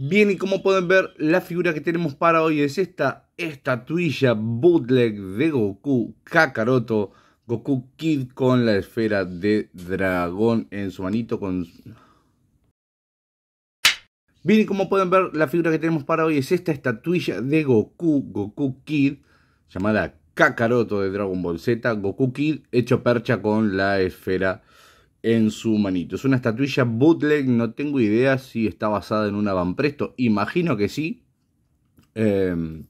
Bien, y como pueden ver, la figura que tenemos para hoy es esta estatuilla bootleg de Goku Kakaroto. Goku Kid con la esfera de dragón en su manito. Bien, y como pueden ver, la figura que tenemos para hoy es esta estatuilla de Goku, Goku Kid, llamada Kakaroto de Dragon Ball Z. Goku Kid hecho percha con la esfera en su manito. Es una estatuilla bootleg, no tengo idea si está basada en una Van Presto, imagino que sí. Em,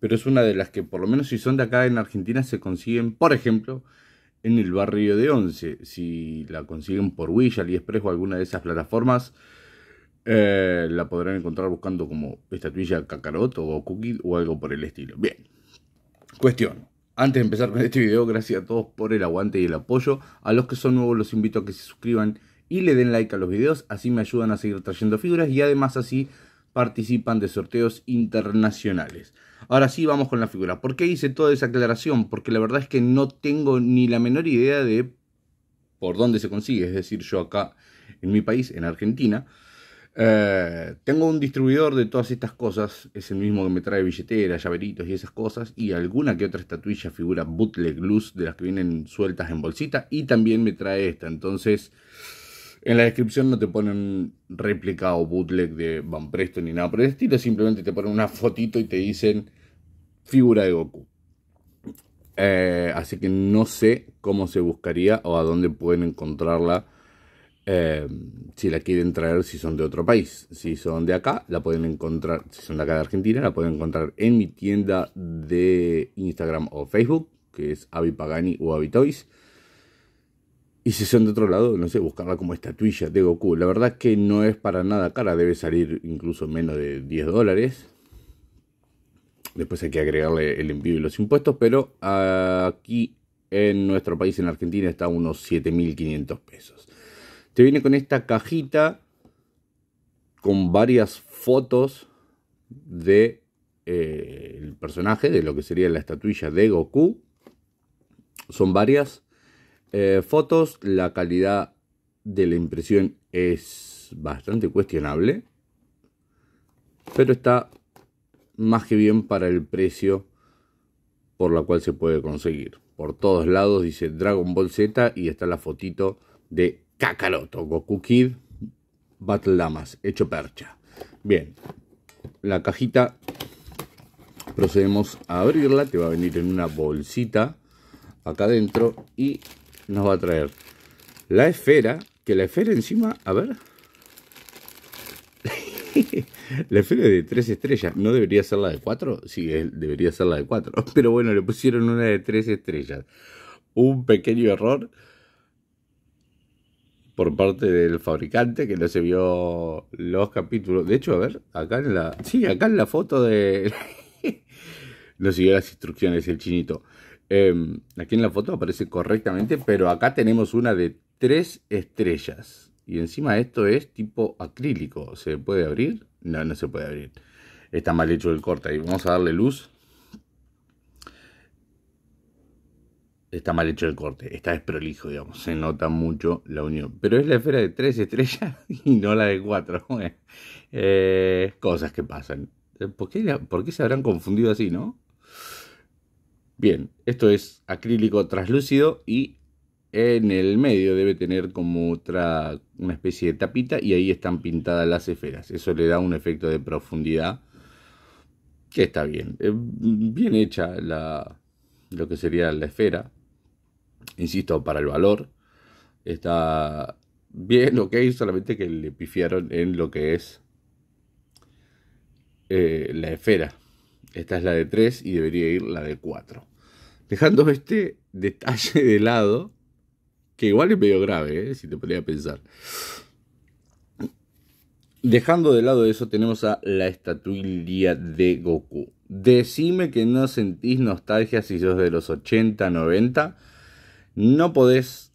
pero es una de las que, por lo menos si son de acá en Argentina, se consiguen, por ejemplo, en el barrio de Once. Si la consiguen por Wish, AliExpress o alguna de esas plataformas, eh, la podrán encontrar buscando como estatuilla Kakaroto o Cookie o algo por el estilo. Bien. Cuestión. Antes de empezar con este video, gracias a todos por el aguante y el apoyo. A los que son nuevos los invito a que se suscriban y le den like a los videos. Así me ayudan a seguir trayendo figuras y además así participan de sorteos internacionales. Ahora sí, vamos con la figura. ¿Por qué hice toda esa aclaración? Porque la verdad es que no tengo ni la menor idea de por dónde se consigue. Es decir, yo acá en mi país, en Argentina, eh, tengo un distribuidor de todas estas cosas, es el mismo que me trae billeteras, llaveritos y esas cosas, y alguna que otra estatuilla, figura bootleg luz de las que vienen sueltas en bolsita, y también me trae esta. Entonces, en la descripción no te ponen réplica o bootleg de Van Presto ni nada por el estilo, simplemente te ponen una fotito y te dicen figura de Goku. Eh, así que no sé cómo se buscaría o a dónde pueden encontrarla eh, si la quieren traer si son de otro país. Si son de acá, la pueden encontrar, si son de acá de Argentina, la pueden encontrar en mi tienda de Instagram o Facebook, que es Avipagani o Avitoys. Y si son de otro lado, no sé, buscarla como estatuilla de Goku. La verdad es que no es para nada cara, debe salir incluso menos de 10 dólares. Después hay que agregarle el envío y los impuestos, pero aquí en nuestro país, en Argentina, está a unos 7.500 pesos. Te viene con esta cajita con varias fotos de eh, el personaje, de lo que sería la estatuilla de Goku. Son varias eh, fotos. La calidad de la impresión es bastante cuestionable. Pero está más que bien para el precio por la cual se puede conseguir. Por todos lados dice Dragon Ball Z y está la fotito de Kakaroto, Goku Kid, Battle Damas, hecho percha. Bien, la cajita procedemos a abrirla, te va a venir en una bolsita acá adentro y nos va a traer la esfera, que la esfera encima, a ver, la esfera de tres estrellas, ¿no debería ser la de cuatro? Sí, debería ser la de cuatro, pero bueno, le pusieron una de tres estrellas. Un pequeño error por parte del fabricante que no se vio los capítulos. De hecho, a ver, acá en la. Sí, acá en la foto de. no siguió las instrucciones el chinito. Em, aquí en la foto aparece correctamente, pero acá tenemos una de tres estrellas. Y encima esto es tipo acrílico. ¿Se puede abrir? No, no se puede abrir. Está mal hecho el corte. Y vamos a darle luz. Está mal hecho el corte, está desprolijo, digamos, se nota mucho la unión. Pero es la esfera de tres estrellas y no la de cuatro. Eh, cosas que pasan. ¿Por qué, ¿Por qué se habrán confundido así, no? Bien, esto es acrílico translúcido y en el medio debe tener como otra, una especie de tapita y ahí están pintadas las esferas. Eso le da un efecto de profundidad que está bien. Bien hecha la, lo que sería la esfera insisto, para el valor. Está bien, ok, solamente que le pifiaron en lo que es eh, la esfera. Esta es la de 3 y debería ir la de 4. Dejando este detalle de lado, que igual es medio grave, eh, si te podría pensar. Dejando de lado eso, tenemos a la estatuilla de Goku. Decime que no sentís nostalgia si sos de los 80, 90 no podés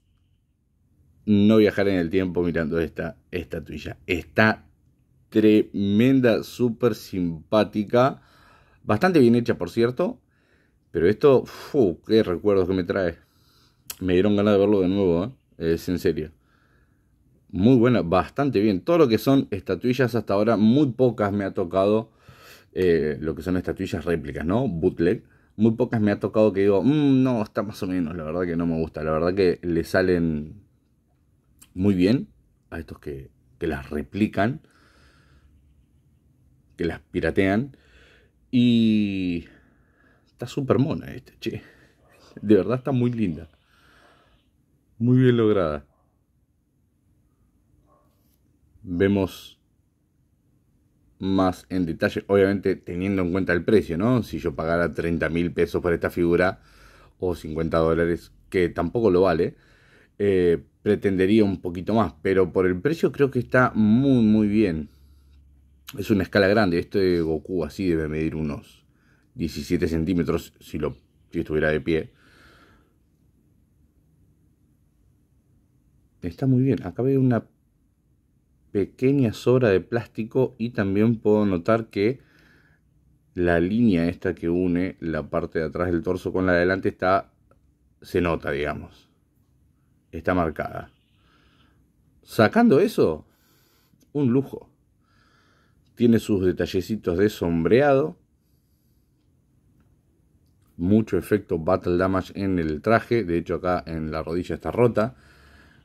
no viajar en el tiempo mirando esta estatuilla. Está tremenda, súper simpática. Bastante bien hecha, por cierto. Pero esto, qué recuerdos que me trae. Me dieron ganas de verlo de nuevo, ¿eh? es en serio. Muy buena, bastante bien. Todo lo que son estatuillas hasta ahora, muy pocas me ha tocado eh, lo que son estatuillas réplicas, ¿no? Bootleg. Muy pocas me ha tocado que digo, mm, no, está más o menos, la verdad que no me gusta. La verdad que le salen muy bien a estos que, que las replican, que las piratean. Y está súper mona este, che. De verdad está muy linda. Muy bien lograda. Vemos más en detalle, obviamente teniendo en cuenta el precio, ¿no? Si yo pagara 30 mil pesos por esta figura o 50 dólares, que tampoco lo vale, eh, pretendería un poquito más, pero por el precio creo que está muy muy bien. Es una escala grande, este Goku así debe medir unos 17 centímetros si, lo, si estuviera de pie. Está muy bien, acá veo una pequeña sobra de plástico y también puedo notar que la línea esta que une la parte de atrás del torso con la de adelante está se nota digamos. Está marcada. Sacando eso un lujo. Tiene sus detallecitos de sombreado. Mucho efecto battle damage en el traje. De hecho acá en la rodilla está rota.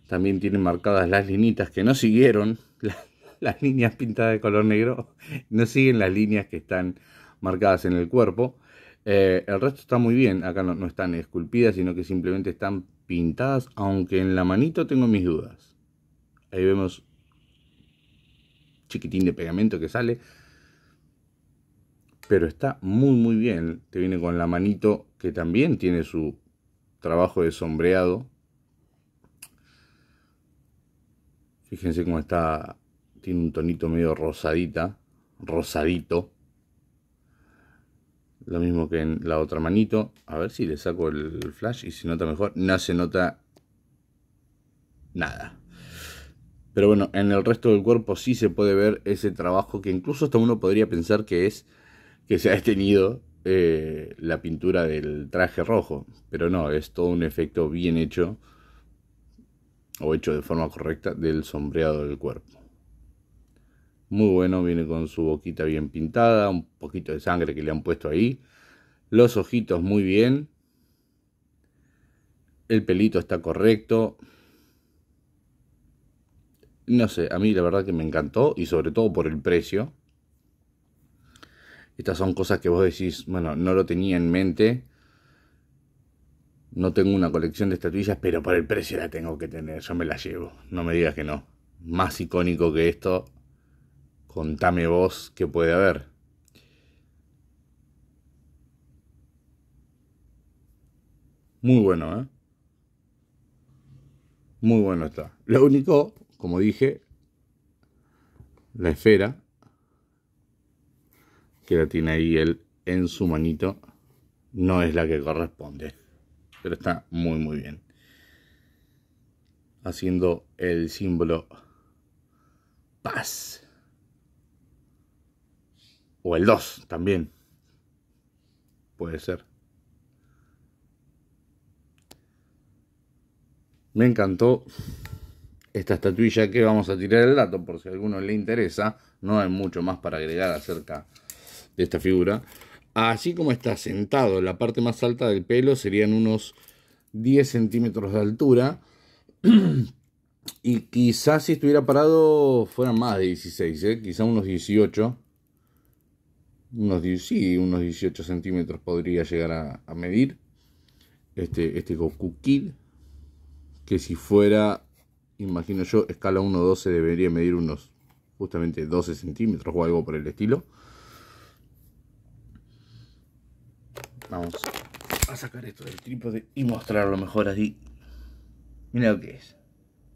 También tiene marcadas las linitas que no siguieron las líneas pintadas de color negro no siguen las líneas que están marcadas en el cuerpo. Eh, el resto está muy bien, acá no, están esculpidas, sino que simplemente están pintadas, aunque en la manito tengo mis dudas. Ahí vemos chiquitín de pegamento que sale. Pero está muy muy bien. Te viene con la manito que también tiene su trabajo de sombreado. Fíjense cómo está tiene un tonito medio rosadita, rosadito. Lo mismo que en la otra manito. A ver si le saco el flash y se nota mejor. No se nota nada. Pero bueno, en el resto del cuerpo sí se puede ver ese trabajo que incluso hasta uno podría pensar que es que se ha detenido eh, la pintura del traje rojo. Pero no, es todo un efecto bien hecho o hecho de forma correcta del sombreado del cuerpo. Muy bueno, viene con su boquita bien pintada, un poquito de sangre que le han puesto ahí. Los ojitos muy bien. El pelito está correcto. No sé, a mí la verdad que me encantó y sobre todo por el precio. Estas son cosas que vos decís, bueno, no lo tenía en mente. No tengo una colección de estatuillas, pero por el precio la tengo que tener. Yo me la llevo. No me digas que no. Más icónico que esto, Contame vos qué puede haber. Muy bueno, ¿eh? Muy bueno está. Lo único, como dije, la esfera, que la tiene ahí él en su manito, no es la que corresponde. Pero está muy, muy bien. Haciendo el símbolo paz. O el 2 también. Puede ser. Me encantó esta estatuilla que vamos a tirar el dato por si a alguno le interesa. No hay mucho más para agregar acerca de esta figura. Así como está sentado, la parte más alta del pelo serían unos 10 centímetros de altura. y quizás si estuviera parado fueran más de 16, ¿eh? quizás unos 18 unos, sí, unos 18 centímetros podría llegar a, medir este, este Goku Kid, que si fuera, imagino yo, escala 1.12 debería medir unos justamente 12 centímetros o algo por el estilo. Vamos a sacar esto del trípode y mostrarlo mejor así. Mira lo que es.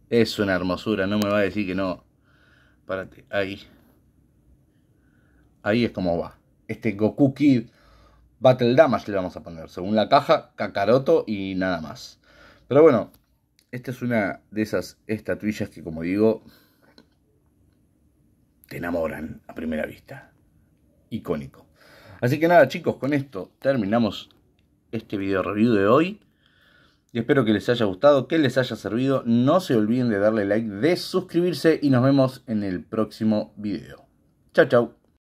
Es una hermosura, no me va a decir que no. Párate, ahí. Ahí es como va este Goku Kid Battle Damage le vamos a poner. Según la caja, Kakaroto y nada más. Pero bueno, esta es una de esas estatuillas que como digo, te enamoran a primera vista. Icónico. Así que nada chicos, con esto terminamos este video review de hoy. Y espero que les haya gustado, que les haya servido. No se olviden de darle like, de suscribirse y nos vemos en el próximo video. Chao, chao.